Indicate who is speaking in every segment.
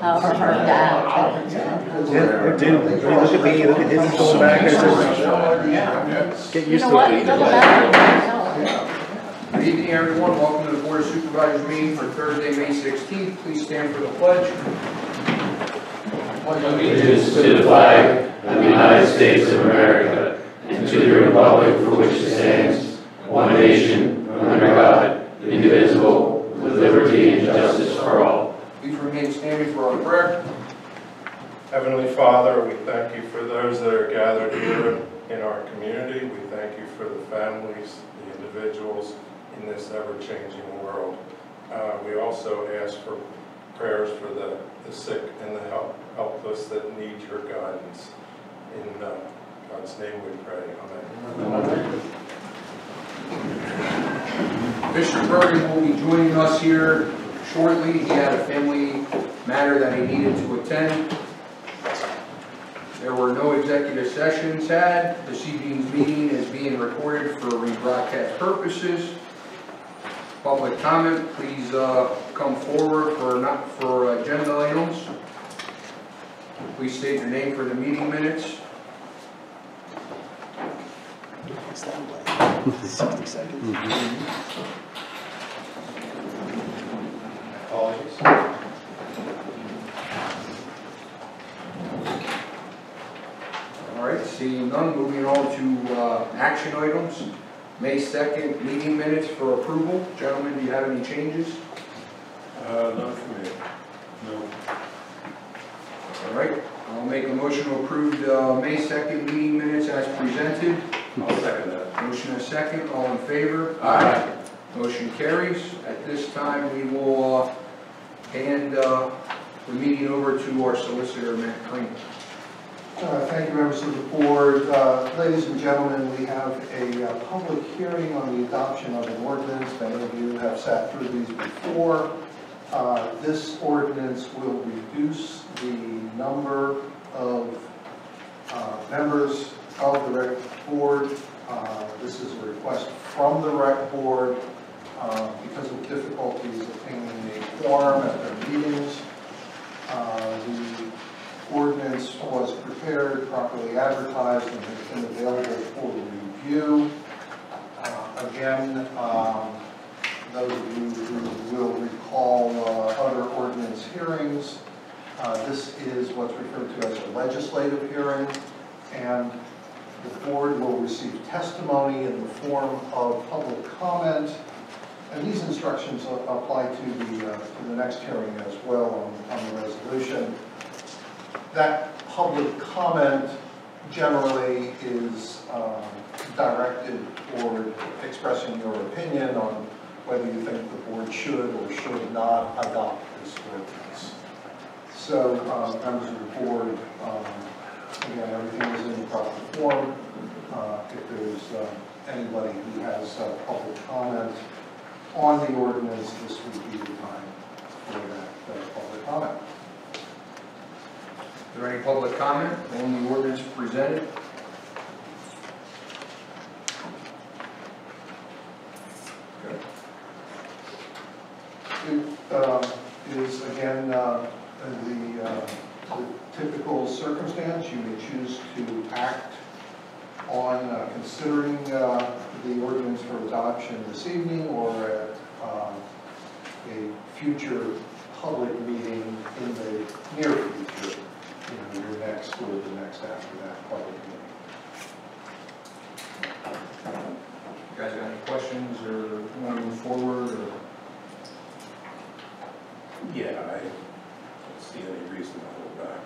Speaker 1: her dad.
Speaker 2: Look at me, look at going back, get
Speaker 1: You know
Speaker 2: to it.
Speaker 3: Good evening, everyone. Welcome to the Board of Supervisors meeting for Thursday, May 16th. Please stand for the pledge.
Speaker 4: allegiance to the flag of the United States of America and to the republic for which it stands, one nation, under God, indivisible, with liberty and justice for all.
Speaker 3: Please remain standing for our prayer.
Speaker 5: Heavenly Father, we thank you for those that are gathered here in our community. We thank you for the families, the individuals in this ever-changing world. Uh, We also ask for prayers for the the sick and the help- helpless that need your guidance. In uh, God's name we pray, amen.
Speaker 3: Mr. Bergen will be joining us here shortly. He had a family matter that he needed to attend. There were no executive sessions had. This evening's meeting is being recorded for rebroadcast purposes. Public comment, please uh, come forward for not, for agenda items. Please state your name for the meeting minutes.
Speaker 2: Sixty seconds.
Speaker 5: Apologies.
Speaker 3: All right, seeing none, moving on to uh, action items. May 2nd, meeting minutes for approval. Gentlemen, do you have any changes?
Speaker 5: Uh, Not for me. No.
Speaker 3: All right, I'll make a motion to approve the May 2nd meeting minutes as presented.
Speaker 5: I'll second that.
Speaker 3: Motion is second, all in favor?
Speaker 5: Aye.
Speaker 3: Motion carries. At this time, we will uh, hand uh, the meeting over to our solicitor, Matt Crane.
Speaker 6: Uh, Thank you, members of the board. Uh, Ladies and gentlemen, we have a uh, public hearing on the adoption of an ordinance. Many of you have sat through these before. Uh, This ordinance will reduce the number of uh, members of the rec board. Uh, This is a request from the rec board because of difficulties obtaining quorum at their meetings. Uh, The ordinance was prepared, properly advertised, and has been available for review. Uh, Again, um, those of you who will recall uh, other ordinance hearings, uh, this is what's referred to as a legislative hearing, and the board will receive testimony in the form of public comment, and these instructions apply to the, uh, to the next hearing as well on, on the resolution. That public comment generally is um, directed toward expressing your opinion on whether you think the board should or should not adopt this ordinance. So, um, members of the board, um, again, everything is in the proper form. Uh, If there's uh, anybody who has uh, public comment on the ordinance, this would be the time for that uh, public comment.
Speaker 3: Is there any public comment on the ordinance presented? Okay.
Speaker 6: It um, is, again, uh, the uh, the typical circumstance. You may choose to act on uh, considering uh, the ordinance for adoption this evening or at um, a future public meeting in the near future, you know, your next or the next after that public meeting.
Speaker 3: You guys got any questions or want to move forward or?
Speaker 5: Yeah, I don't see any reason to hold back.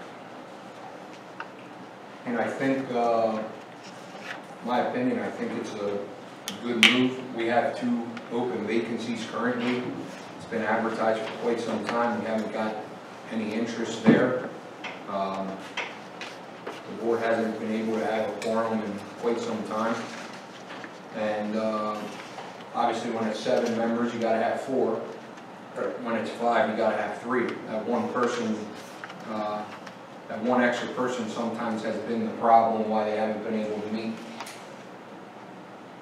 Speaker 3: And I think, uh, my opinion, I think it's a good move. We have two open vacancies currently. It's been advertised for quite some time. We haven't got any interest there. Um, The board hasn't been able to have a quorum in quite some time. And, uh, obviously, when it's seven members, you gotta have four. Or When it's five, you gotta have three. That one person, uh, that one extra person sometimes has been the problem why they haven't been able to meet.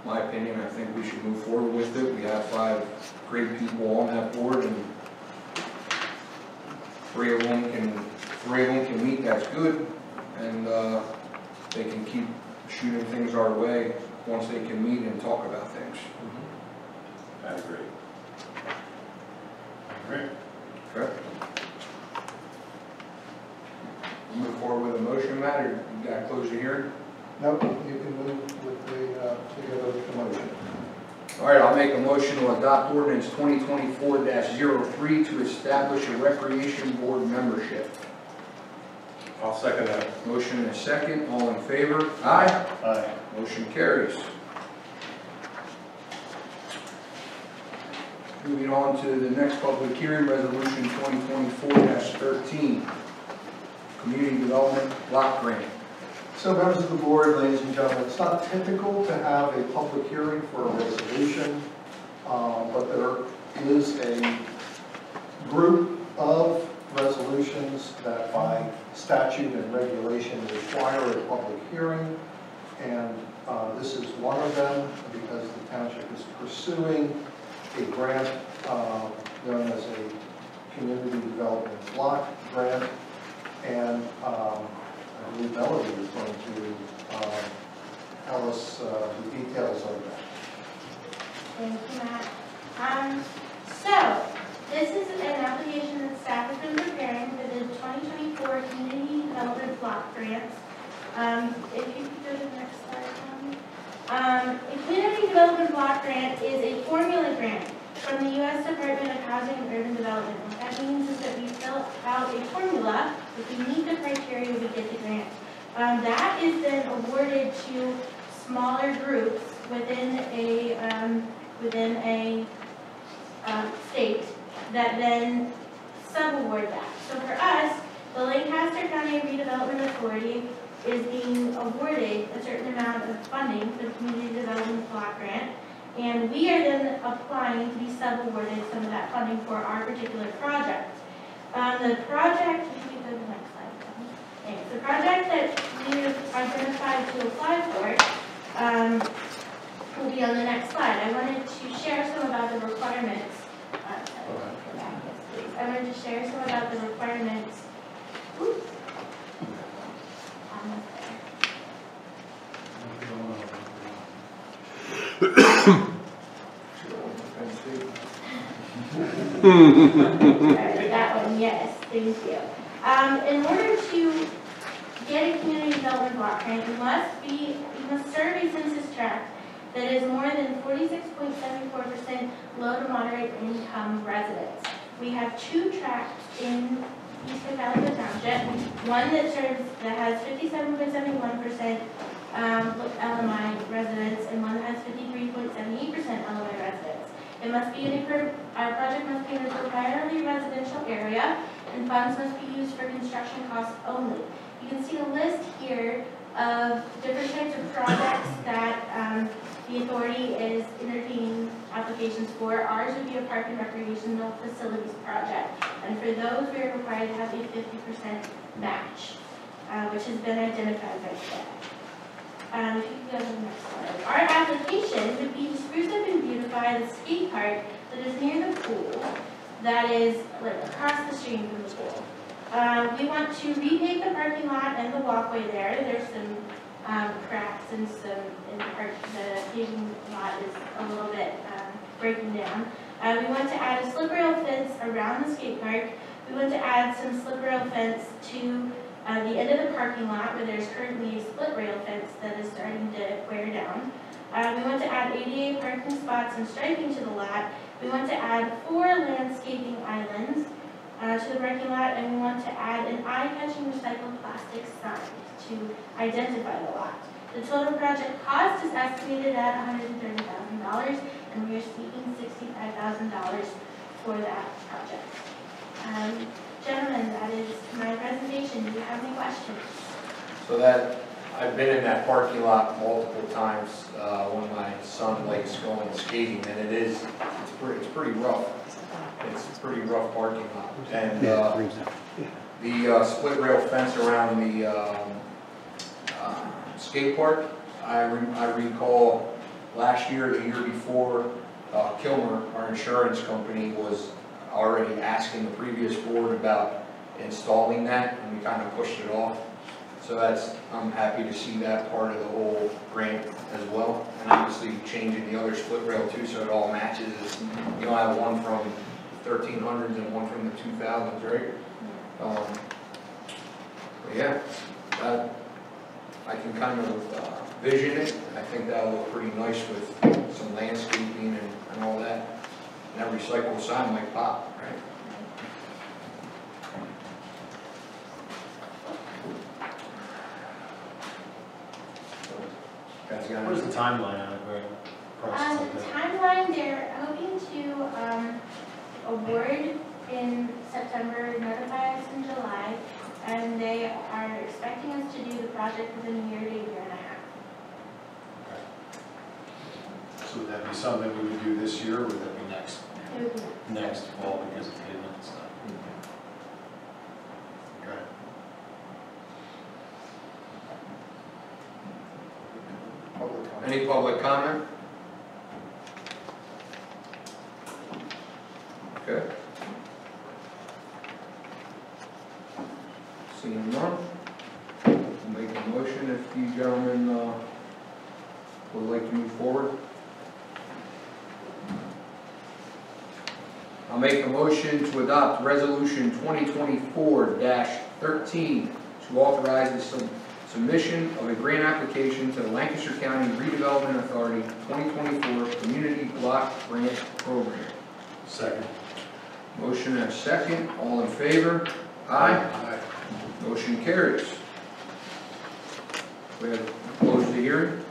Speaker 3: My opinion, I think we should move forward with it. We have five great people on that board and three of them can, three of them can meet, that's good. And, uh, they can keep shooting things our way once they can meet and talk about things.
Speaker 7: I agree. Great.
Speaker 3: Okay? Move forward with a motion, Matt, or you gotta close the hearing?
Speaker 6: Nope, you can move with the, uh, together with the motion.
Speaker 3: All right, I'll make a motion to adopt ordinance twenty twenty-four 3 to establish a recreation board membership.
Speaker 5: I'll second that.
Speaker 3: Motion and a second, all in favor? Aye.
Speaker 7: Aye.
Speaker 3: Motion carries. Moving on to the next public hearing, resolution 2024-13, Community Development Block Grant.
Speaker 6: So members of the board, ladies and gentlemen, it's not typical to have a public hearing for a resolution, uh, but there is a group of resolutions that by statute and regulation require a public hearing. And uh, this is one of them because the township is pursuing a grant uh, known as a community development block grant. And um, I believe Melody is going to um, tell us uh, the details of that.
Speaker 8: Thank you, Matt. Um, so, this is an application that staff has been preparing for the 2024 Community Development Block Grants. Um, if you could go to the next slide. Um, a Community Development Block Grant is a formula grant from the U.S. Department of Housing and Urban Development. What that means is that we fill out a formula, if we meet the criteria, we get the grant. Um, that is then awarded to smaller groups within a, um, within a um, state that then sub-award that. So for us, the Lancaster County Redevelopment Authority is being awarded a certain amount of funding for the Community Development Block Grant, and we are then applying to be sub-awarded some of that funding for our particular project. Um, the project, if you could go to the next slide. Thanks. The project that you've identified to apply for, um, will be on the next slide. I wanted to share some about the requirements. uh, go back, yes, please. I wanted to share some about the requirements. Oops. Almost there. Alright, That one, yes, thank you. Um, in order to get a community development block grant, you must be, you must serve a census tract that is more than forty-six point seven four percent low to moderate income residents. We have two tracts in East Cocalico Township, one that serves, that has fifty-seven point seven one percent um, LMI residents, and one that has fifty-three point seven eight percent LMI residents. It must be in a, our project must be in a primarily residential area, and funds must be used for construction costs only. You can see a list here of different types of projects that um, the authority is entertaining applications for. Ours would be a park and recreational facilities project, and for those, we are required to have a fifty percent match, uh, which has been identified by staff. Um, if you could go to the next slide. Our application would be to spruce up and beautify the skate park that is near the pool, that is like across the stream from the pool. Um, we want to repave the parking lot and the walkway there. There's some, um, cracks and some, in the park, the paving lot is a little bit, um, breaking down. Uh, we want to add a slip rail fence around the skate park. We want to add some slip rail fence to uh, the end of the parking lot where there's currently a split rail fence that is starting to wear down. Uh, we want to add ADA parking spots and striping to the lot. We want to add four landscaping islands uh, to the parking lot, and we want to add an eye-catching recycled plastic sign to identify the lot. The total project cost is estimated at $130,000, and we are seeking $65,000 for that project. Um, Gentlemen, that is my presentation. Do you have any questions?
Speaker 3: So that, I've been in that parking lot multiple times, uh, when my son likes going skating, and it is, it's pretty, it's pretty rough. It's a pretty rough parking lot. And, uh, the, uh, split rail fence around the, um, uh, skate park, I re- I recall last year, the year before, uh, Kilmer, our insurance company, was already asking the previous board about installing that, and we kind of pushed it off. So that's, I'm happy to see that part of the whole grant as well. And obviously changing the other split rail too, so it all matches. You don't have one from thirteen hundreds and one from the two thousands, right? Um, But yeah, that, I can kind of uh, vision it. I think that'll look pretty nice with some landscaping and, and all that. And that recycled sign might pop, right? Guys got
Speaker 2: What is the timeline on it, grant process
Speaker 8: Um,
Speaker 2: like that?
Speaker 8: timeline, they're hoping to, um, award in September, notify us in July, and they are expecting us to do the project within a year to a year and a half.
Speaker 2: So would that be something we would do this year, or would that be next?
Speaker 8: It would be nice.
Speaker 2: Next fall because of pavement and stuff? Mm-hmm. Okay.
Speaker 6: Public comment.
Speaker 3: Any public comment? Okay. Seeing none, I'll make a motion if you gentlemen, uh, would like to move forward. I'll make a motion to adopt resolution 2024-13 to authorize the sub- submission of a grant application to the Lancaster County Redevelopment Authority 2024 Community Block Grant Program.
Speaker 2: Second.
Speaker 3: Motion and a second, all in favor? Aye. Motion carries. We have closed the hearing.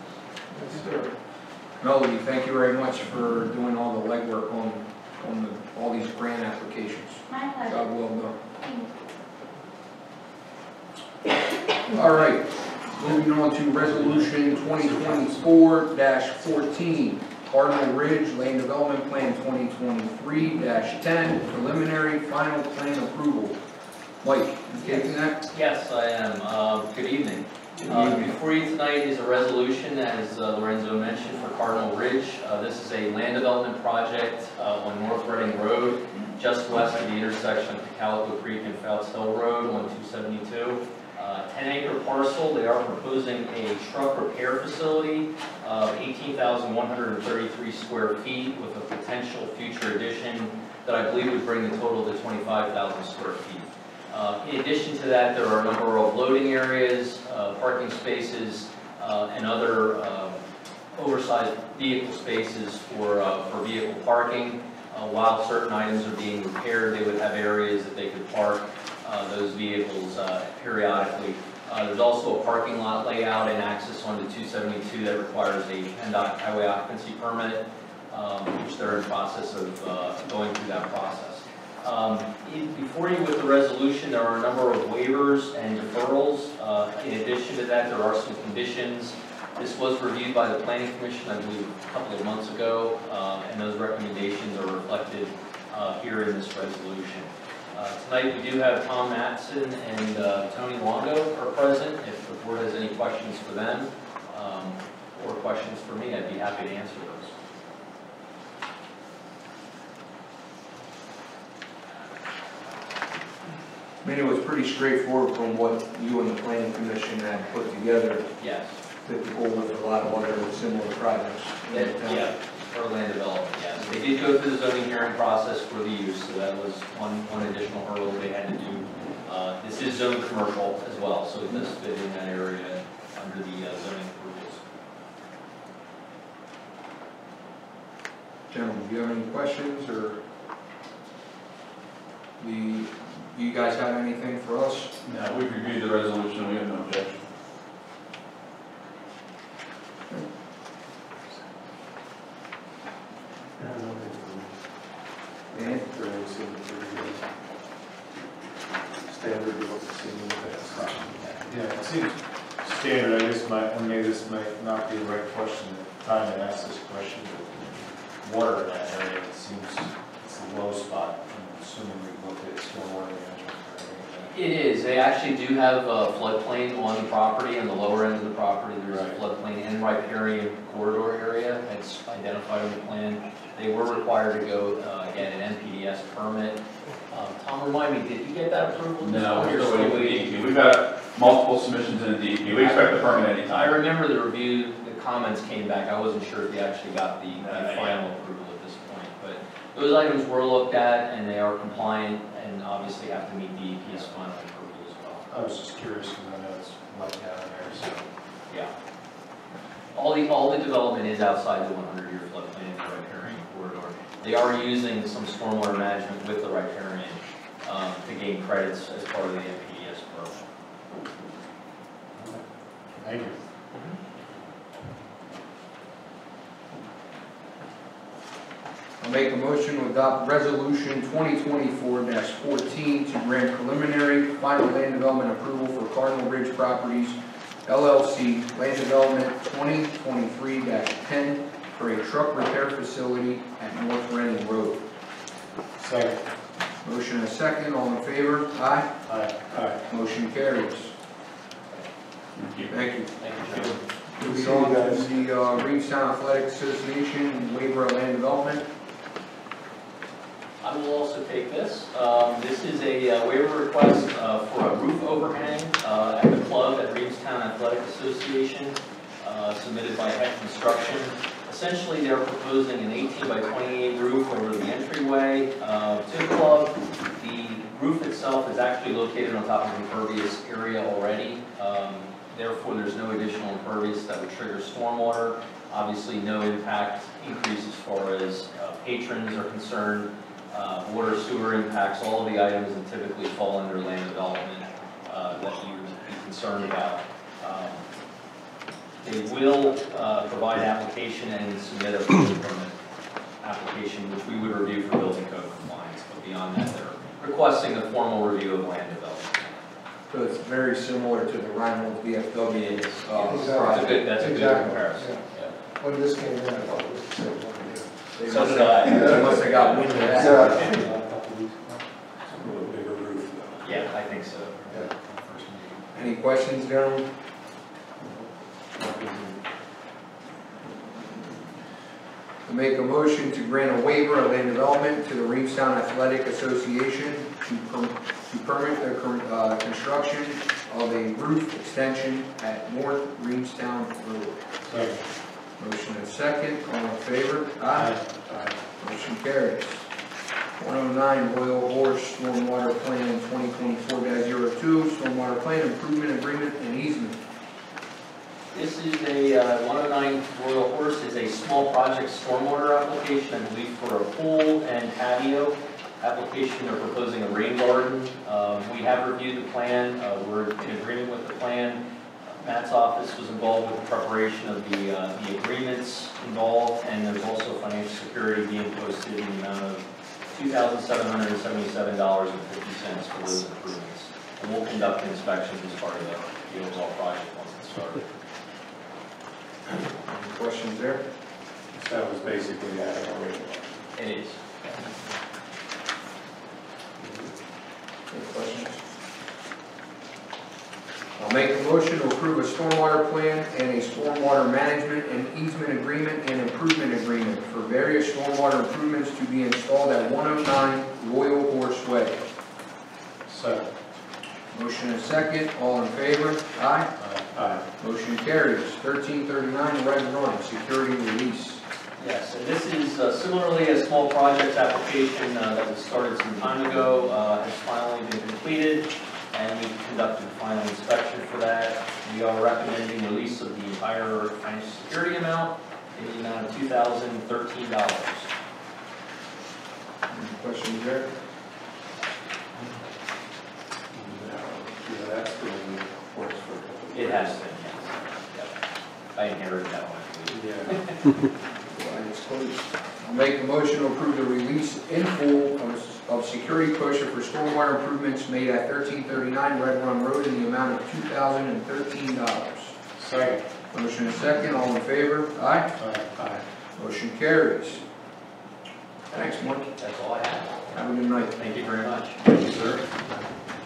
Speaker 3: Melody, thank you very much for doing all the legwork on, on the, all these grant applications.
Speaker 8: My pleasure.
Speaker 3: Job well done.
Speaker 8: Thank you.
Speaker 3: All right, moving on to resolution twenty twenty-four fourteen, Cardinal Ridge Land Development Plan 2023-10, preliminary final plan approval. Mike, you taking that?
Speaker 9: Yes, I am. Uh, Good evening. Uh, Before you tonight is a resolution, as uh, Lorenzo mentioned, for Cardinal Ridge. Uh, This is a land development project uh, on North Reading Road, just west of the intersection of Calico Creek and Fouts Hill Road on 272. 10-acre parcel, they are proposing a truck repair facility of 18,133 square feet with a potential future addition that I believe would bring the total to 25,000 square feet. Uh, In addition to that, there are a number of loading areas, uh, parking spaces, uh, and other um, oversized vehicle spaces for, uh, for vehicle parking. Uh, While certain items are being repaired, they would have areas that they could park uh, those vehicles uh, periodically. Uh, There's also a parking lot layout and access onto 272 that requires a PennDOT highway occupancy permit, um, which they're in process of uh, going through that process. Um, Before you with the resolution, there are a number of waivers and deferrals. Uh, In addition to that, there are some conditions. This was reviewed by the planning commission, I believe, a couple of months ago, uh, and those recommendations are reflected uh, here in this resolution. Uh, Tonight, we do have Tom Matson and uh, Tony Longo are present. If the board has any questions for them um, or questions for me, I'd be happy to answer those.
Speaker 3: I mean, it was pretty straightforward from what you and the planning commission had put together,
Speaker 9: Yes.
Speaker 3: typical with a lot of other similar projects.
Speaker 9: That- Yeah, for land development, yes. They did go through the zoning hearing process for the use, so that was one, one additional hurdle they had to do. Uh, This is zone commercial as well, so it does fit in that area under the uh, zoning approvals.
Speaker 3: Gentlemen, do you have any questions, or the, do you guys have anything for us?
Speaker 7: Now, we reviewed the resolution, we have no objection.
Speaker 3: Dan?
Speaker 6: Really seemed pretty good. Standard of what we've seen in the past.
Speaker 2: Yeah, it seems standard, I guess my, and maybe this might not be the right question, at the time to ask this question, but water in that area, it seems, it's a low spot. I'm assuming we looked at stormwater management or anything.
Speaker 9: It is, they actually do have a floodplain on the property, on the lower end of the property, there's a floodplain and riparian corridor area that's identified on the plan. They were required to go, uh, get an NPDES permit. Um, Tom, remind me, did you get that approval? this
Speaker 7: No, we're
Speaker 9: or
Speaker 7: still waiting for? We've got multiple submissions in the DEP. We expect the permit anytime?
Speaker 9: I
Speaker 7: anytime.
Speaker 9: remember the review, the comments came back, I wasn't sure if you actually got the the
Speaker 7: Uh, yeah.
Speaker 9: final approval at this point, but those items were looked at and they are compliant and obviously have to meet DEP's final approval as well.
Speaker 2: I was just curious I know it's wet down there, so.
Speaker 9: Yeah. All the, all the development is outside the one hundred year floodplain and the riparian corridor. They are using some stormwater management with the riparian, um, to gain credits as part of the NPDES program.
Speaker 2: Thank you.
Speaker 3: I'll make a motion to adopt resolution 2024-14 to grant preliminary final land development approval for Cardinal Ridge Properties LLC Land Development 2023-10 for a truck repair facility at North Reading Road.
Speaker 2: Second.
Speaker 3: Motion and a second, all in favor? Aye.
Speaker 2: Aye. Aye.
Speaker 3: Motion carries.
Speaker 7: Thank you.
Speaker 3: Thank you.
Speaker 9: Thank you, Chairman.
Speaker 3: Moving on to the uh, Reamstown Athletic Association waiver of land development.
Speaker 9: I will also take this. Um, This is a uh, waiver request uh, for a roof overhang uh, at the club at Reamstown Athletic Association, uh, submitted by Heck Construction. Essentially, they're proposing an 18 by 28 roof over the entryway uh, to the club. The roof itself is actually located on top of the impervious area already. Um, Therefore, there's no additional impervious that would trigger stormwater. Obviously, no impact increase as far as uh, patrons are concerned. Uh, Water sewer impacts all of the items that typically fall under land development uh, that you would be concerned about. Um, They will uh, provide application and submit a building permit application, which we would review for building code compliance. But beyond that, they're requesting a formal review of land development.
Speaker 3: So it's very similar to the Rhineland VFW. Uh,
Speaker 9: That's a
Speaker 3: project.
Speaker 9: good, that's a good
Speaker 6: Exactly,
Speaker 9: comparison.
Speaker 6: yeah. When this came in, I thought it was the same.
Speaker 3: They
Speaker 9: So
Speaker 3: must
Speaker 9: did
Speaker 3: have-
Speaker 9: I.
Speaker 3: They must have got wind of that.
Speaker 6: Yeah.
Speaker 5: A little bigger roof though.
Speaker 9: Yeah, I think so.
Speaker 3: Any questions, gentlemen? To make a motion to grant a waiver of land development to the Reamstown Athletic Association to per- to permit the cor- uh, construction of a roof extension at North Reamstown Road.
Speaker 2: Second.
Speaker 3: Motion is second, all in favor? Aye. Motion carries. 109 Royal Horse Stormwater Plan 2024-02, Stormwater Plan Improvement Agreement and Easement.
Speaker 9: This is a, uh, 109 Royal Horse is a small project stormwater application, I believe for a pool and patio application. They're proposing a rain garden. Um, We have reviewed the plan, Uh, we're in agreement with the plan. Matt's office was involved with the preparation of the, uh, the agreements involved, and there's also financial security being posted in the amount of $2,777.50 for those improvements. And we'll conduct inspections as part of the the overall project once it's started.
Speaker 3: Any questions there?
Speaker 2: That was basically adding a rate.
Speaker 9: It is.
Speaker 3: Any questions? I'll make a motion to approve a stormwater plan and a stormwater management and easement agreement and improvement agreement for various stormwater improvements to be installed at 109 Royal Horse Way.
Speaker 2: Second.
Speaker 3: Motion and second, all in favor? Aye.
Speaker 2: Aye.
Speaker 3: Motion carries. 1339 Red Run, security release.
Speaker 9: Yes, and this is uh, similarly a small projects application uh, that was started some time ago, uh, has finally been completed, and we've conducted a final inspection for that. We are recommending release of the entire financial security amount in the amount of $2,013.
Speaker 3: Any questions there?
Speaker 2: Yeah, that's been in the works for a couple of
Speaker 9: It
Speaker 2: years.
Speaker 9: has been, yes. Yep. I inherited that one.
Speaker 2: Yeah.
Speaker 3: Line is closed. I'll make a motion to approve the release in full of, of security cushion for stormwater improvements made at thirteen thirty-nine Red Run Road in the amount of two thousand and thirteen dollars.
Speaker 2: Second.
Speaker 3: Motion is second, all in favor? Aye.
Speaker 2: Aye. Aye.
Speaker 3: Motion carries. Thanks, Mike.
Speaker 9: That's all I have.
Speaker 3: Have a good night.
Speaker 9: Thank you very much.
Speaker 2: Thank you, sir.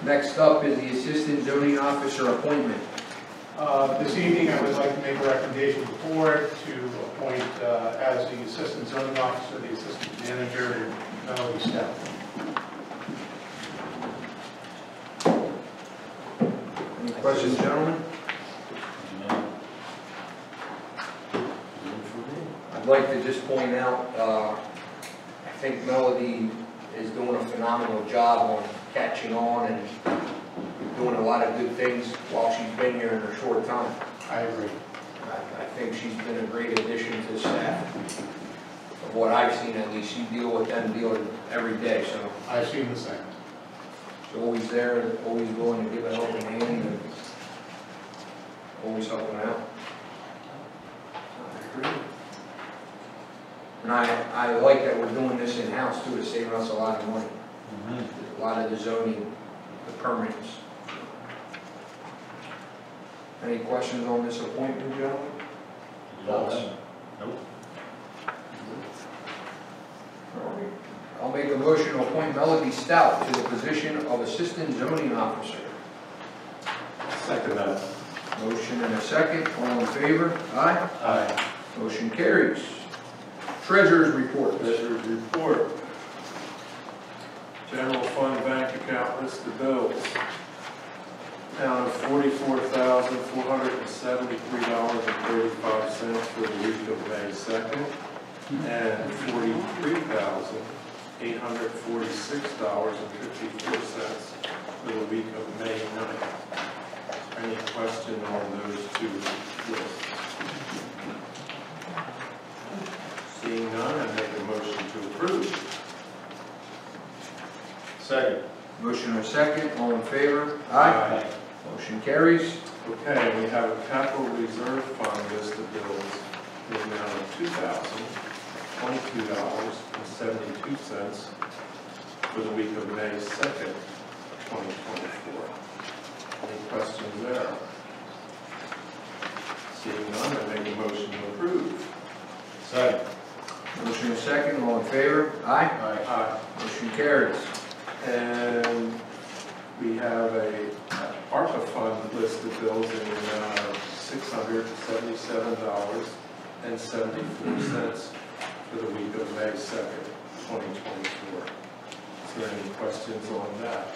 Speaker 3: Next up is the Assistant Zoning Officer appointment.
Speaker 10: Uh, This evening, I would like to make a recommendation to the board to appoint uh, as the assistant zoning officer, the assistant manager, Melody Step.
Speaker 3: Any questions, gentlemen? I'd like to just point out, uh, I think Melody is doing a phenomenal job on catching on and doing a lot of good things while she's been here in her short time.
Speaker 10: I agree.
Speaker 3: I, I think she's been a great addition to staff. Of what I've seen at least, you deal with them dealing every day, so
Speaker 10: I've seen the same.
Speaker 3: she's always there, always willing to give a helping hand and always helping out. I agree. And I, I like that we're doing this in-house too, it's saving us a lot of money. Mm-hmm. A lot of the zoning, the permits. Any questions on this appointment, gentlemen?
Speaker 2: Thoughts?
Speaker 3: Alright. I'll make a motion to appoint Melody Stout to the position of Assistant Zoning Officer.
Speaker 2: Second that.
Speaker 3: Motion and a second, all in favor? Aye.
Speaker 2: Aye.
Speaker 3: Motion carries. Treasurer's report.
Speaker 5: Treasurer's report. General fund bank account list of bills. Amount of forty-four thousand, four hundred and seventy-three dollars and thirty-five cents for the week of May second, and forty-three thousand, eight hundred forty-six dollars and fifty-four cents for the week of May 9th. Any question on those two lists? Seeing none, I make a motion to approve.
Speaker 2: Second.
Speaker 3: Motion or second, all in favor?
Speaker 2: Aye.
Speaker 3: Motion carries.
Speaker 5: Okay, we have a capital reserve fund list of bills in the amount of two thousand, twenty-two dollars and seventy-two cents for the week of May second, twenty twenty-four. Any questions there? Seeing none, I make a motion to approve.
Speaker 2: Second.
Speaker 3: Motion a second, all in favor? Aye.
Speaker 2: Aye.
Speaker 5: Aye.
Speaker 3: Motion carries.
Speaker 5: And we have a uh, ARPA fund list of bills in the amount of six hundred seventy-seven dollars and seventy-four cents for the week of May second, twenty twenty-four. Is there any questions on that?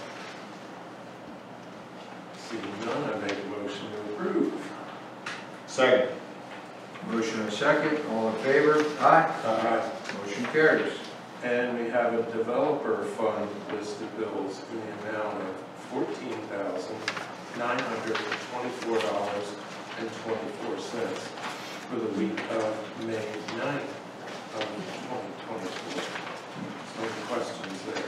Speaker 5: Seeing none, I make a motion to approve.
Speaker 2: Second.
Speaker 3: Motion and second, all in favor? Aye.
Speaker 5: Aye.
Speaker 3: Motion carries.
Speaker 5: And we have a developer fund list of bills in the amount of fourteen thousand, nine hundred twenty-four dollars and twenty-four cents for the week of May 9th of twenty twenty-four. Any questions there?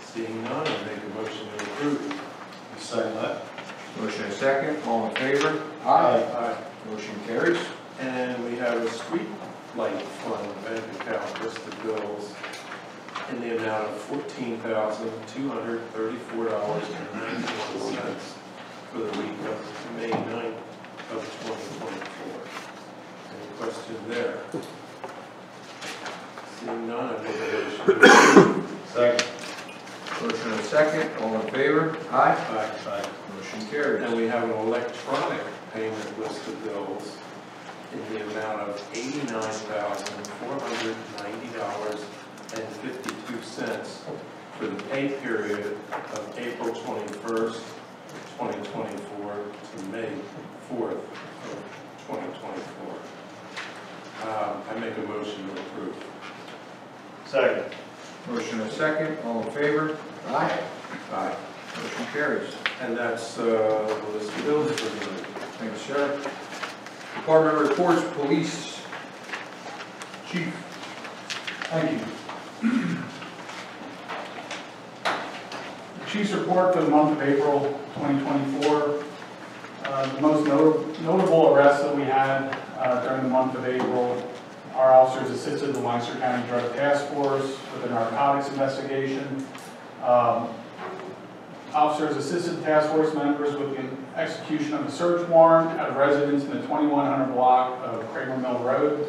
Speaker 5: Seeing none, I make a motion to approve.
Speaker 2: Second that.
Speaker 3: Motion and second, all in favor?
Speaker 5: Aye.
Speaker 3: Motion carries.
Speaker 5: And we have a street light fund bank account list of bills in the amount of fourteen thousand, two hundred thirty-four dollars and ninety-one cents for the week of May 9th of twenty twenty-four. Any question there? Seeing none, I make a motion to approve.
Speaker 2: Second.
Speaker 3: Motion and a second, all in favor? Aye.
Speaker 5: Aye.
Speaker 2: Aye.
Speaker 3: Motion carries.
Speaker 5: And we have an electronic payment list of bills in the amount of eighty-nine thousand, four hundred ninety dollars and fifty-two cents for the pay period of April twenty-first, twenty twenty-four to May fourth of twenty twenty-four. Um, I make a motion to approve.
Speaker 2: Second.
Speaker 3: Motion and a second, all in favor? Aye.
Speaker 5: Aye.
Speaker 3: Motion carries.
Speaker 5: And that's, uh, the list of bills for the night.
Speaker 3: Thank you, sir. Department reports, police. Chief.
Speaker 10: Thank you. Chief's report for the month of April 2024. Uh, The most nota- notable arrests that we had uh, during the month of April, our officers assisted the Lancaster County Drug Task Force with a narcotics investigation. Um, Officers assisted task force members with the execution of a search warrant at a residence in the 2100 block of Kramer Mill Road.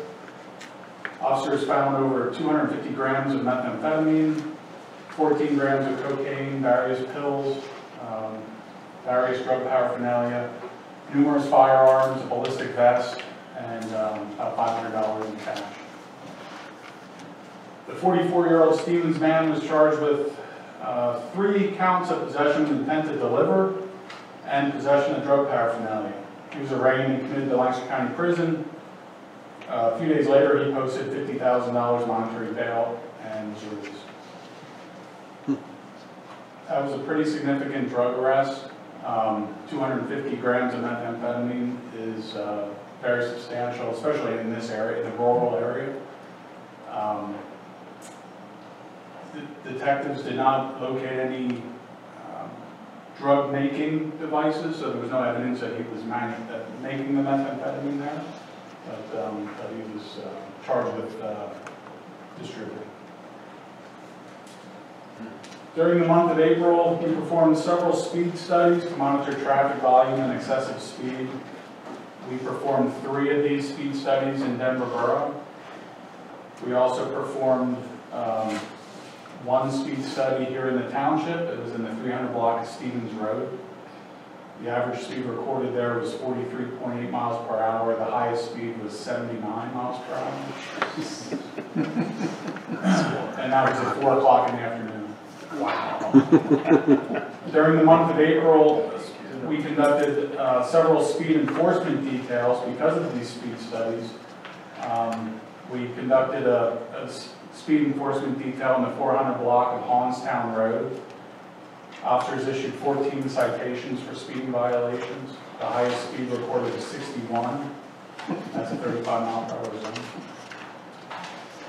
Speaker 10: Officers found over 250 grams of methamphetamine, 14 grams of cocaine, various pills, um, various drug paraphernalia, numerous firearms, a ballistic vest, and um, about $500 in cash. The 44-year-old Stevens man was charged with uh, three counts of possession with intent to deliver and possession of drug paraphernalia. He was arraigned and committed to Lancaster County Prison. Uh, A few days later, he posted $50,000 monetary bail and was released. That was a pretty significant drug arrest. Um, 250 grams of methamphetamine is uh, very substantial, especially in this area, in the rural area. Um, the Detectives did not locate any um, drug-making devices, so there was no evidence that he was that making the methamphetamine there, but um, but he was uh, charged with uh, distributing. During the month of April, we performed several speed studies to monitor traffic volume and excessive speed. We performed three of these speed studies in Denver Borough. We also performed um, one speed study here in the township. It was in the 300 block of Stevens Road. The average speed recorded there was 43.8 miles per hour. The highest speed was 79 miles per hour. And that was at 4 o'clock in the afternoon. Wow. During the month of April, we conducted uh, several speed enforcement details because of these speed studies. Um, We conducted a speed enforcement detail in the 400 block of Hahnstown Road. Officers issued 14 citations for speeding violations. The highest speed recorded was 61. That's a 35 mile per hour zone.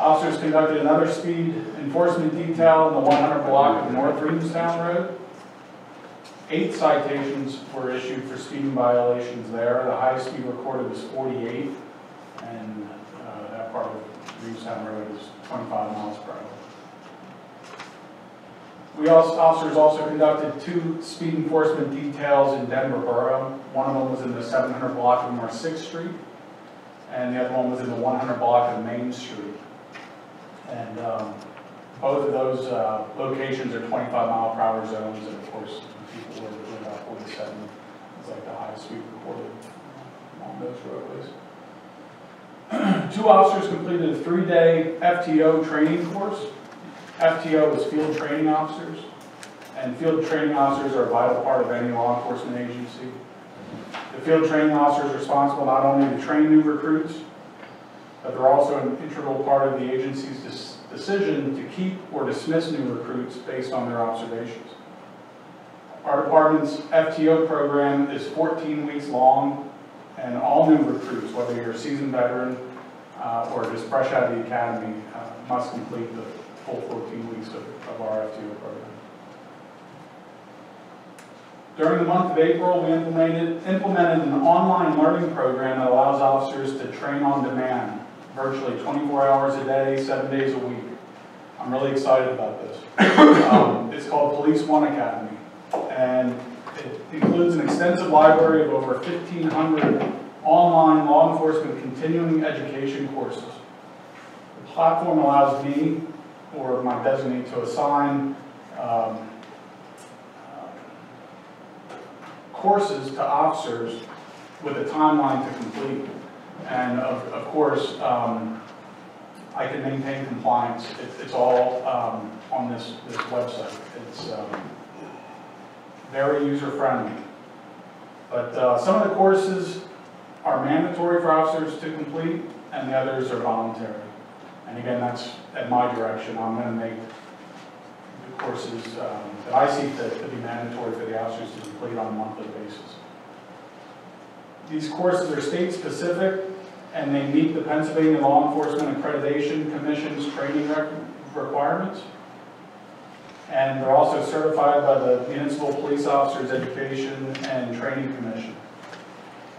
Speaker 10: Officers conducted another speed enforcement detail in the 100 block of North Reamstown Road. Eight citations were issued for speeding violations there. The highest speed recorded was 48, and uh, that part of Reamstown Road is 25 miles per hour. We also, officers also conducted two speed enforcement details in Denver Borough. One of them was in the 700 block of North Sixth Street, and the other one was in the 100 block of Main Street. And um, both of those uh, locations are 25 mile per hour zones, and of course, people were doing about 47. It's like the highest speed recorded on those roadways. Two officers completed a three-day FTO training course. FTO is field training officers, and field training officers are a vital part of any law enforcement agency. The field training officer is responsible not only to train new recruits, but they're also an integral part of the agency's decision to keep or dismiss new recruits based on their observations. Our department's FTO program is 14 weeks long, and all new recruits, whether you're a seasoned veteran uh, or just fresh out of the academy, uh, must complete the full 14 weeks of of our FTO program. During the month of April, we implemented, implemented an online learning program that allows officers to train on demand, virtually 24 hours a day, seven days a week. I'm really excited about this. Um, It's called Police One Academy, and it includes an extensive library of over 1,500 online law enforcement continuing education courses. The platform allows me or my designee to assign um, courses to officers with a timeline to complete. And of, of course, um, I can maintain compliance. It- It's all um, on this, this website. It's um, very user-friendly. But uh, some of the courses are mandatory for officers to complete, and the others are voluntary. And again, that's at my direction. I'm going to make the courses um, that I see fit to be mandatory for the officers to complete on a monthly basis. These courses are state-specific, and they meet the Pennsylvania Law Enforcement Accreditation Commission's training requirements. And they're also certified by the Municipal Police Officers Education and Training Commission.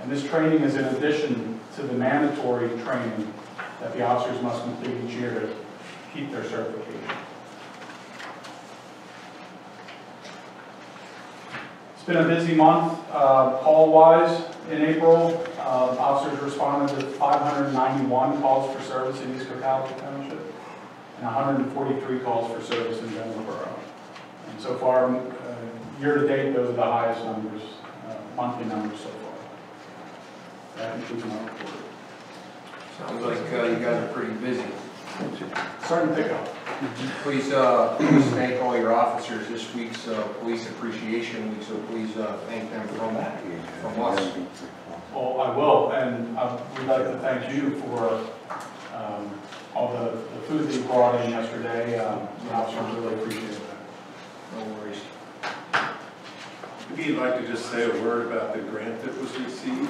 Speaker 10: And this training is in addition to the mandatory training that the officers must complete each year to keep their certification. It's been a busy month, uh, call-wise. In April, uh, officers responded to 591 calls for service in East Cocalico Township and 143 calls for service in Denver Borough. And so far, uh, year-to-date, those are the highest numbers, uh, monthly numbers so far. That includes my report.
Speaker 3: Sounds like uh, you guys are pretty busy.
Speaker 10: Starting to pick up.
Speaker 3: Please, uh, please thank all your officers this week's uh, Police Appreciation Week, so please uh, thank them from, from us.
Speaker 10: Well, I will, and I would like to thank you for um, all the the food that you brought in yesterday. Um, The officers really appreciate that.
Speaker 3: No worries.
Speaker 5: Maybe you'd like to just say a word about the grant that was received?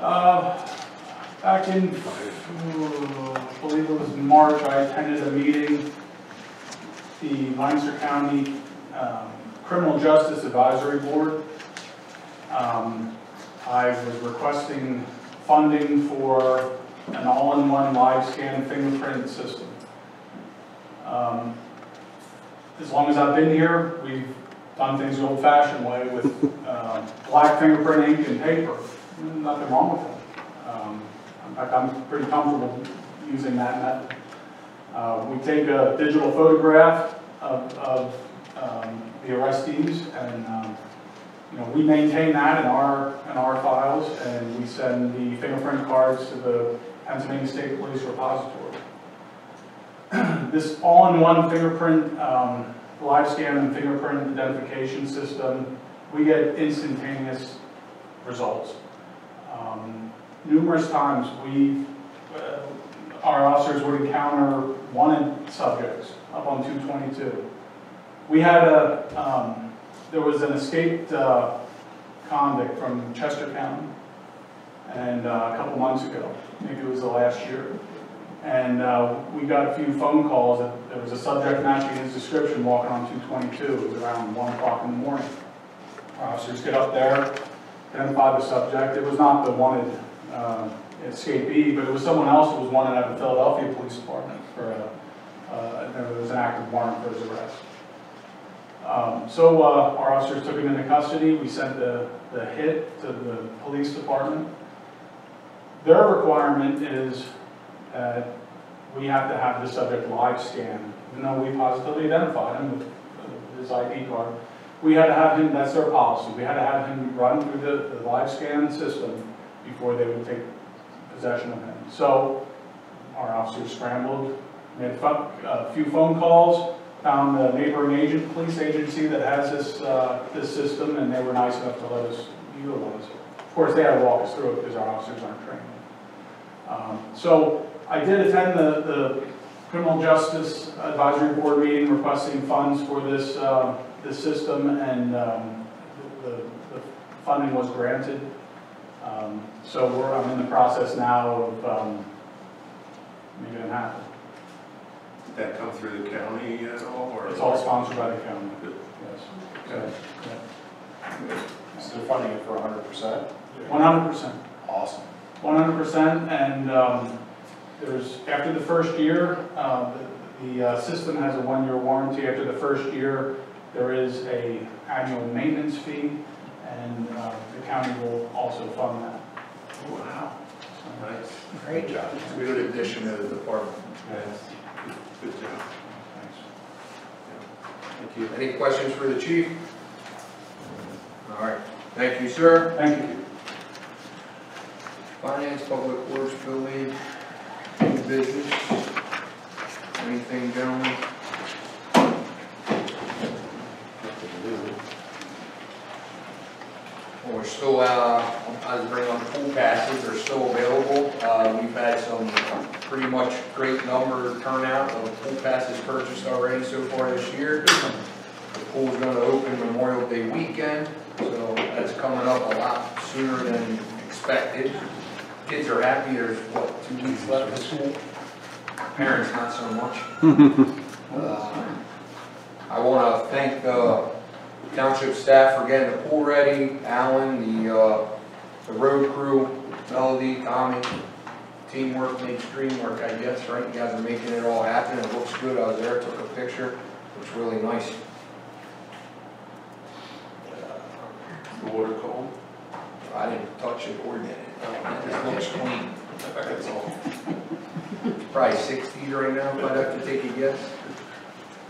Speaker 10: Uh, Back in, uh, I believe it was March, I attended a meeting, the Lancaster County um, Criminal Justice Advisory Board. Um, I was requesting funding for an all-in-one live scan fingerprint system. Um, As long as I've been here, we've done things the old-fashioned way with uh, black fingerprint ink and paper. Nothing wrong with it. Um, In fact, I'm pretty comfortable using that method. Uh, We take a digital photograph of, of um, the arrestees and, um, you know, we maintain that in our, in our files and we send the fingerprint cards to the Pennsylvania State Police Repository. This all-in-one fingerprint, um, live scan and fingerprint identification system, we get instantaneous results. Um, Numerous times, we, uh, our officers would encounter wanted subjects up on 222. We had a, um, there was an escaped uh, convict from Chester County, and uh, a couple months ago, maybe it was the last year. And uh, we got a few phone calls that there was a subject matching his description walking on 222. It was around 1 o'clock in the morning. Our officers get up there, identify the subject. It was not the wanted uh, escapee, but it was someone else who was wanted at the Philadelphia Police Department for, a- uh, there was an active warrant for his arrest. Um, So uh, our officers took him into custody. We sent the, the hit to the police department. Their requirement is that we have to have the subject live scan, even though we positively identified him with uh, his ID card. We had to have him, that's their policy, we had to have him run through the, the live scan system before they would take possession of him. So our officers scrambled, made a few phone calls, found a neighboring agent, police agency that has this, uh, this system, and they were nice enough to let us utilize it. Of course, they had to walk us through it because our officers aren't trained. Um, So I did attend the, the Criminal Justice Advisory Board meeting requesting funds for this, uh, this system, and um, the, the funding was granted. Um, So we're, I'm in the process now of um, making it happen.
Speaker 5: Did that come through the county at all, or?
Speaker 10: It's all sponsored by the county,
Speaker 5: Good.
Speaker 10: yes.
Speaker 5: Okay.
Speaker 2: So they're funding it for hundred percent?
Speaker 10: One hundred percent.
Speaker 2: Awesome.
Speaker 10: One hundred percent, and um, there's, after the first year, uh, the the uh, system has a one-year warranty. After the first year, there is a annual maintenance fee, and uh, the county will also fund that.
Speaker 5: Wow,
Speaker 10: So,
Speaker 5: nice.
Speaker 1: Great job.
Speaker 3: It's a good addition to the department.
Speaker 5: Yes. Good job.
Speaker 10: thanks.
Speaker 5: Thank you.
Speaker 3: Any questions for the chief? All right, thank you, sir.
Speaker 10: Thank you.
Speaker 3: Finance, Public Works, Building, new business. Anything, gentlemen? Well, We're still, uh, I was bringing on pool passes, they're still available. Uh, we've had some pretty much great number turnout of pool passes purchased already so far this year. The pool's gonna open Memorial Day weekend, so that's coming up a lot sooner than expected. Kids are happy, there's what, two weeks left of school? Parents not so much. Uh, I wanna thank the township staff for getting the pool ready, Alan, the, uh, the road crew, Melody, Tommy. Teamwork makes dream work, I guess, right? You guys are making it all happen, it looks good, I was there, took a picture, looks really nice.
Speaker 5: The water cold?
Speaker 3: I didn't touch it or get it, it just looks clean, that's all. Probably sixties right now, if I'd have to take a guess.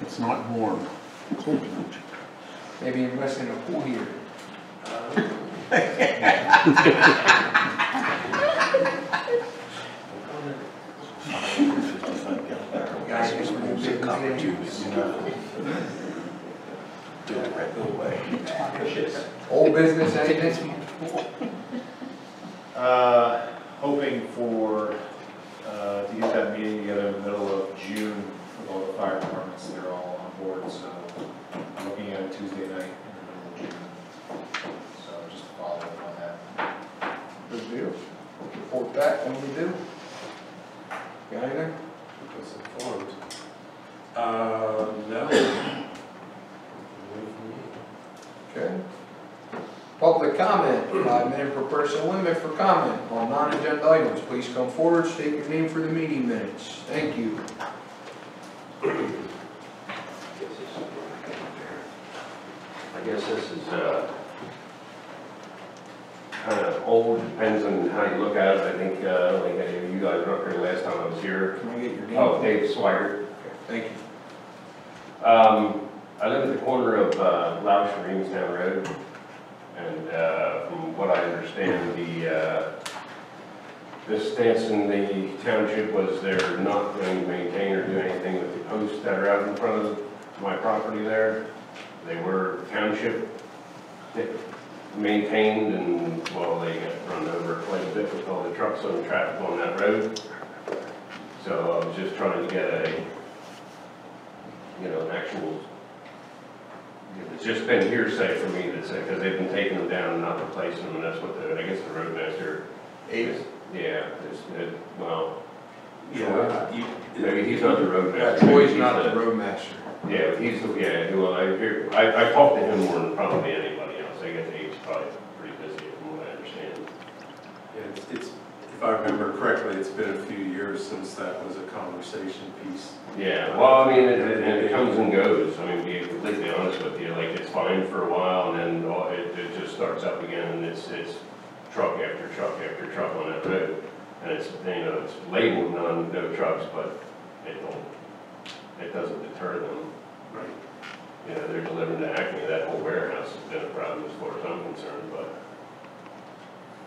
Speaker 11: It's not warm.
Speaker 3: Maybe invest in a pool here. Guys, just move business in. Old business, anything?
Speaker 2: Uh, hoping for, uh, to get that meeting together in the middle of June with all the fire departments, they're all on board, so I'm looking at a Tuesday night in the middle of June. So just to follow up on that.
Speaker 3: Good deal. Report back when we do. Got anything?
Speaker 5: Keep us informed. Uh, no.
Speaker 3: Okay. Public comment, five minute per person limit for comment on non-agenda items. Please come forward, state your name for the meeting minutes. Thank you.
Speaker 12: I guess this is, uh, kind of old, depends on how you look at it. I think, uh, like, uh, you guys were up here last time I was here.
Speaker 3: Can I get your name?
Speaker 12: Oh, Dave Swigert.
Speaker 3: Thank you.
Speaker 12: Um, I live at the corner of, uh, Loush and Reamstown Road. And, uh, from what I understand, the, uh, the stance in the township was they're not going to maintain or do anything with the posts that are out in front of my property there. They were township maintained and, well, they got run over quite a bit with all the trucks and traffic on that road. So I was just trying to get a, you know, an actual, it's just been hearsay for me that's, because they've been taking them down and not replacing them, and that's what the, I guess the roadmaster.
Speaker 3: Avis?
Speaker 12: Yeah, it's, it, well,
Speaker 5: Yeah, you,
Speaker 12: maybe he's not the roadmaster.
Speaker 3: Troy's
Speaker 12: maybe
Speaker 3: not
Speaker 12: he's
Speaker 3: the roadmaster.
Speaker 12: Yeah, but he's, the- yeah, well, I hear, I, I talked to him more than probably anybody else, I guess he's probably pretty busy from what I understand.
Speaker 5: it's, it's, if I remember correctly, it's been a few years since that was a conversation piece.
Speaker 12: Yeah, well, I mean, it, it, it comes and goes, I mean, to be completely honest with you, like, it's fine for a while, and then all- it, it just starts up again, and it's, it's truck after truck after truck on that road. And it's, you know, it's labeled non, no trucks, but it don't, it doesn't deter them.
Speaker 5: Right.
Speaker 12: You know, they're delivering to Acme, that whole warehouse has been a problem as far as I'm concerned, but,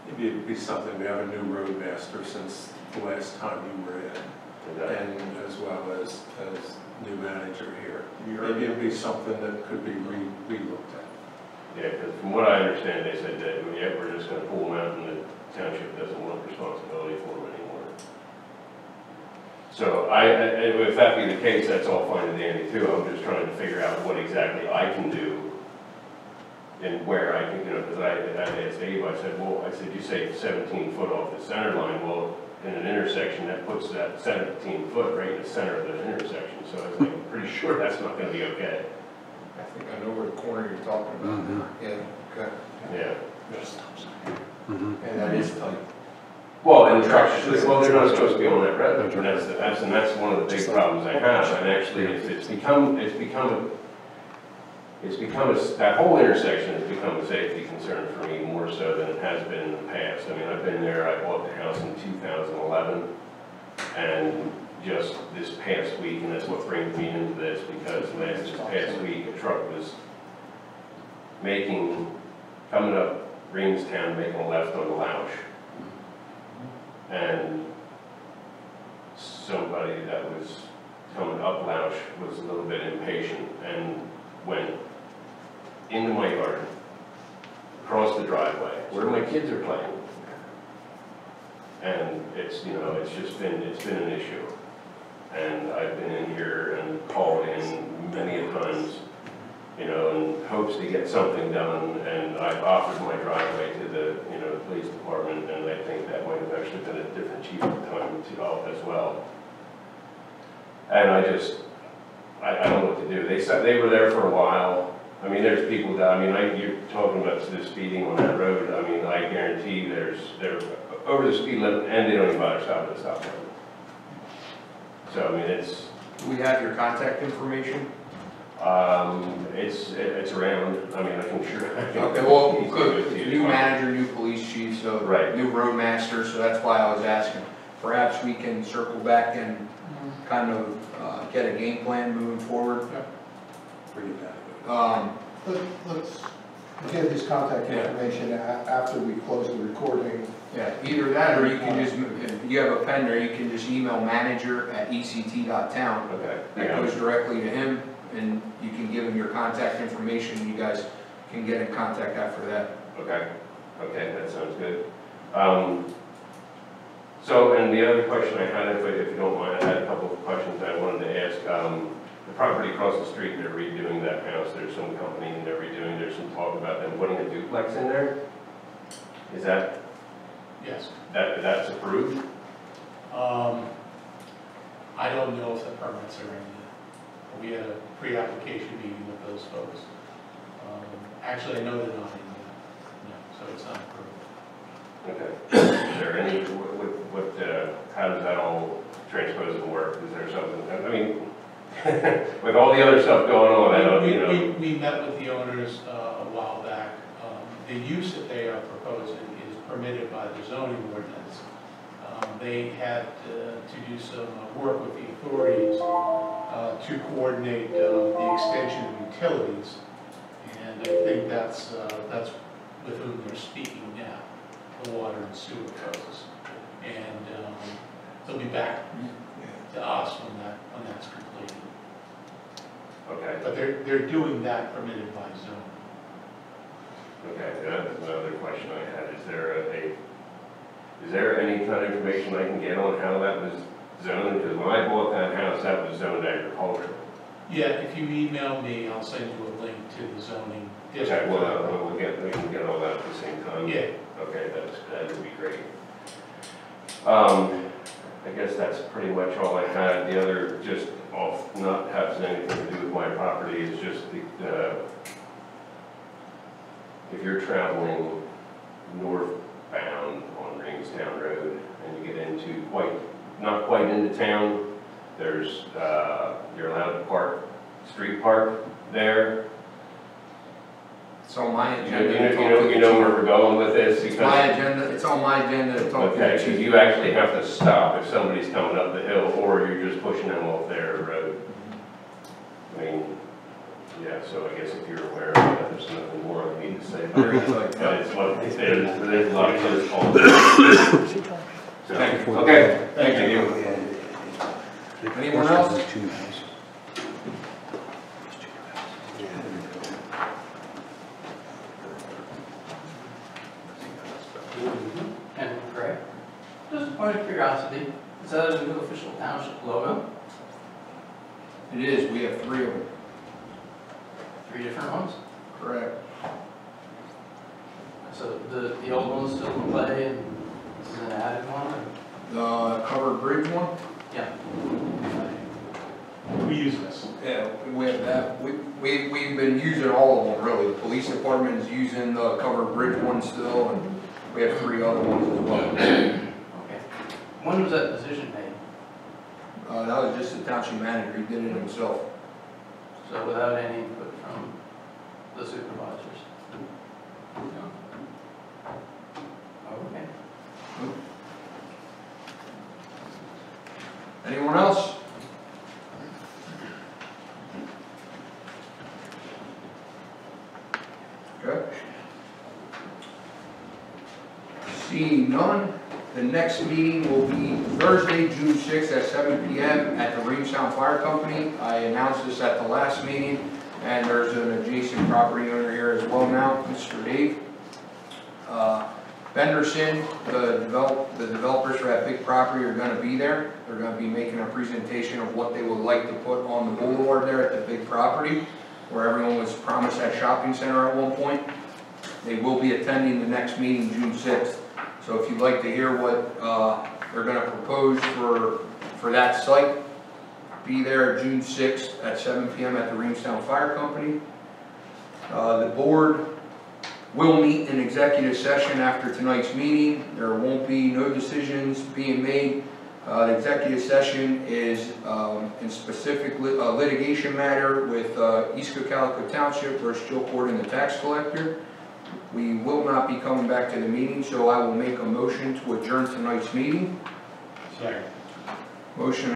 Speaker 5: Maybe it'd be something, we have a new roadmaster since the last time you were in,
Speaker 12: that-
Speaker 5: and as well as, as new manager here. Maybe it'd be something that could be re, re-looked at.
Speaker 12: Yeah, because from what I understand, they said that, yeah, we're just gonna pull them out, and the township doesn't want responsibility for them anymore. So I, if that be the case, that's all fine and dandy too, I'm just trying to figure out what exactly I can do and where I can, you know, because I, I asked Dave, I said, well, I said, you say seventeen foot off the center line, well, in an intersection, that puts that seventeen foot right in the center of the intersection, so I was like, pretty sure that's not gonna be okay.
Speaker 3: I think I know where the corner you're talking about. Yeah, okay.
Speaker 12: Yeah.
Speaker 3: And that is tight.
Speaker 12: Well, and trucks, well, they're not supposed to be on that road, and that's, that's, and that's one of the big problems I have, and actually, it's, it's become, it's become, a it's become, a s- that whole intersection has become a safety concern for me more so than it has been in the past. I mean, I've been there, I bought the house in two thousand eleven, and just this past week, and that's what brings me into this, because last, past week, a truck was making, coming up Reamstown, making a left on Loush and somebody that was coming up Loush was a little bit impatient and went into my yard, across the driveway, where my kids are playing. And it's, you know, it's just been, it's been an issue. And I've been in here and called in many a times, you know, in hopes to get something done, and I've offered my driveway to the, you know, police department, and I think that might have actually been a different chief at the time help uh, as well. And I just, I, I don't know what to do. They said, they were there for a while. I mean, there's people that, I mean, I, you're talking about the speeding on that road, I mean, I guarantee there's, they're over the speed limit, and they don't even bother stopping at the stop sign. So, I mean, it's,
Speaker 3: Do we have your contact information?
Speaker 12: um, it's, it's around, I mean, I can sure. I can
Speaker 3: Okay, well,
Speaker 12: easily
Speaker 3: good,
Speaker 12: to you
Speaker 3: new manager, new police chief, so.
Speaker 12: Right.
Speaker 3: New roadmaster, so that's why I was asking. Perhaps we can circle back and kind of, uh, get a game plan moving forward. Um,
Speaker 6: Let- Let's get his contact
Speaker 3: Yeah.
Speaker 6: information a- after we close the recording.
Speaker 3: Yeah, either that, or you can just, if you have a pen there, you can just email manager at E ect.town.
Speaker 12: Okay.
Speaker 3: That
Speaker 12: Yeah.
Speaker 3: goes directly to him, and you can give him your contact information, and you guys can get in contact after that.
Speaker 12: Okay, okay, that sounds good. Um, So, and the other question I had, if if you don't mind, I had a couple of questions I wanted to ask. Um, The property across the street, they're redoing that house, there's some company and they're redoing, there's some talk about them putting a duplex in there? Is that,
Speaker 13: Yes.
Speaker 12: that, that's approved?
Speaker 13: Um, I don't know if the permits are in yet. We had a pre-application meeting with those folks. Um, Actually, I know they're not in yet, no, so it's not approved.
Speaker 12: Okay. Is there any, what, what- uh, how does that all transpose and work? Is there something, I mean, with all the other stuff going on, I don't,
Speaker 13: We-
Speaker 12: you know.
Speaker 13: We, we met with the owners uh, a while back. Um, The use that they are proposing permitted by the zoning ordinance. Um, They had uh, to do some uh, work with the authorities uh, to coordinate uh, the extension of utilities. And I think that's, uh, that's with whom they're speaking now, the water and sewer folks. And um, they'll be back to us when that, when that's completed.
Speaker 12: Okay.
Speaker 13: But they're, they're doing that permitted by zone.
Speaker 12: Okay, that's another question I had, is there a, is there any kind of information I can get on how that was zoned? Because when I bought that house, that was zoned agricultural.
Speaker 13: Yeah, if you email me, I'll send you a link to the zoning
Speaker 12: Okay, well, uh, we'll get, we can get all that at the same time.
Speaker 13: Yeah,
Speaker 12: Okay, that's, that would be great. Um, I guess that's pretty much all I had. The other, just off, not having anything to do with my property, is just the, uh, if you're traveling northbound on Reamstown Road and you get into quite, not quite into town, there's, uh, you're allowed to park, street park there.
Speaker 3: So on my
Speaker 12: You know,
Speaker 3: agenda.
Speaker 12: you know, you know,
Speaker 3: to
Speaker 12: you
Speaker 3: the
Speaker 12: know where we're going with this?
Speaker 3: It's
Speaker 12: because-
Speaker 3: my agenda, it's on my agenda to talk to
Speaker 12: Okay,
Speaker 3: the
Speaker 12: so
Speaker 3: chief.
Speaker 12: you actually have to stop if somebody's coming up the hill, or you're just pushing them off their road. I mean, yeah, so I guess if you're aware of that, there's nothing more I need to say. about it. But it's what, there's, there's a lot of close calls. So, Okay, thank you.
Speaker 3: Anyone else?
Speaker 11: And Craig, just a point of curiosity, is that a new official township logo?
Speaker 3: It is, we have three of them.
Speaker 11: Three different ones?
Speaker 3: Correct.
Speaker 11: So the, the old one's still in play and this is an added one? or-
Speaker 3: The covered bridge one?
Speaker 11: Yeah.
Speaker 13: we use this.
Speaker 3: Yeah, we have that, we, we, we've been using all of them, really. The police department is using the covered bridge one still, and we have three other ones as well.
Speaker 11: Okay. When was that decision made?
Speaker 3: Uh, that was just the township manager, he did it himself.
Speaker 11: So without any input from the supervisors? Okay.
Speaker 3: Anyone else? Okay. Seeing none, the next meeting will be Thursday, June sixth at seven P M at the Reamstown Fire Company. I announced this at the last meeting, and there's an adjacent property owner here as well now, Mr. Dave. Uh, Benderson, the develop, the developers for that big property are gonna be there. They're gonna be making a presentation of what they would like to put on the boulevard there at the big property, where everyone was promised that shopping center at one point. They will be attending the next meeting, June sixth. So if you'd like to hear what, uh, they're gonna propose for, for that site, be there June sixth at seven P M at the Reamstown Fire Company. Uh, the board will meet in executive session after tonight's meeting. There won't be no decisions being made. Uh, the executive session is, um, in specific lit- uh, litigation matter with, uh, East Cocalico Township versus Joe Gordon, the tax collector. We will not be coming back to the meeting, so I will make a motion to adjourn tonight's meeting.
Speaker 13: Second.
Speaker 3: Motion